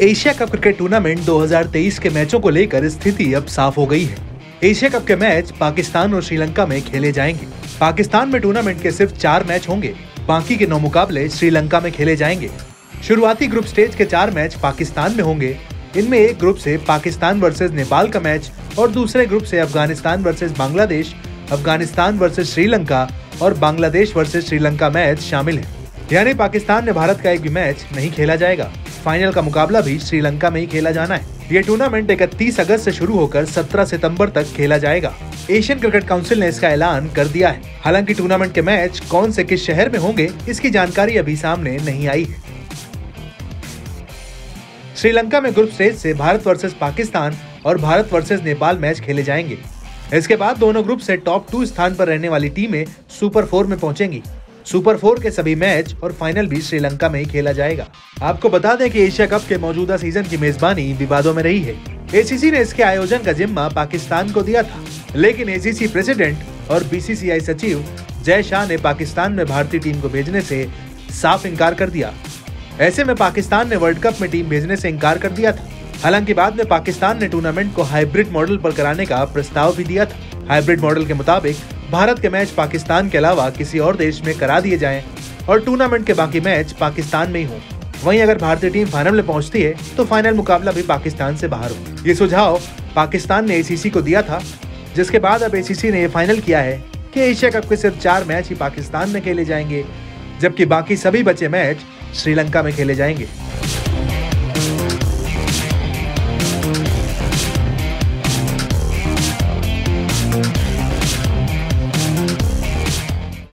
Asia cup cricket tournament 2023 के मैचों को लेकर स्थिति अब साफ़ हो गई है। एशिया कप के मैच पाकिस्तान और श्रीलंका में खेले जाएँगे। पाकिस्तान में टूर्नामेंट के सिर्फ़ चार मैच होंगे। बाकी के नौ मुकाबले श्रीलंका में खेले जाएँगे। शुरुआती ग्रुप स्टेज के चार मैच पाकिस्तान में होंगे। इनमें एक ग्रुप से पाकिस्तान वर्सेज नेपाल का मैच और दूसरे ग्रुप से अफ़गानिस्तान वर्सेज बांग्लादेश, अफ़गानिस्तान वर्सेज श्रीलंका और बांग्लादेश वर्सेज श्रीलंका मैच शामिल है। यानी पाकिस्तान ने भारत का एक भी मैच नहीं खेला जाएगा। फाइनल का मुकाबला भी श्रीलंका में ही खेला जाना है। ये टूर्नामेंट इकतीस अगस्त से शुरू होकर 17 सितंबर तक खेला जाएगा। एशियन क्रिकेट काउंसिल ने इसका ऐलान कर दिया है। हालाँकि टूर्नामेंट के मैच कौन से किस शहर में होंगे, इसकी जानकारी अभी सामने नहीं आई है। श्रीलंका में ग्रुप स्टेज से भारत वर्सेस पाकिस्तान और भारत वर्सेस नेपाल मैच खेले जाएँगे। इसके बाद दोनों ग्रुप से टॉप टू स्थान पर रहने वाली टीमें सुपर फोर में पहुंचेंगी। सुपर फोर के सभी मैच और फाइनल भी श्रीलंका में ही खेला जाएगा। आपको बता दें कि एशिया कप के मौजूदा सीज़न की मेजबानी विवादों में रही है। एसीसी ने इसके आयोजन का जिम्मा पाकिस्तान को दिया था। लेकिन एसीसी प्रेसिडेंट और बीसीसीआई सचिव जय शाह ने पाकिस्तान में भारतीय टीम को भेजने से साफ़ इनकार कर दिया। ऐसे में पाकिस्तान ने वर्ल्ड कप में टीम भेजने से इनकार कर दिया था। हालाँकि बाद में पाकिस्तान ने टूर्नामेंट को हाइब्रिड मॉडल पर कराने का प्रस्ताव भी दिया था। हाइब्रिड मॉडल के मुताबिक भारत के मैच पाकिस्तान के अलावा किसी और देश में करा दिए जाएँ और टूर्नामेंट के बाकी मैच पाकिस्तान में ही हों। वहीं अगर भारतीय टीम फाइनल में पहुँचती है तो फाइनल मुकाबला भी पाकिस्तान से बाहर हो। ये सुझाव पाकिस्तान ने एसीसी को दिया था, जिसके बाद अब एसीसी ने यह फाइनल किया है कि एशिया कप के सिर्फ़ चार मैच ही पाकिस्तान में खेले जाएँगे, जबकि बाकी सभी बचे मैच श्रीलंका में खेले जाएँगे।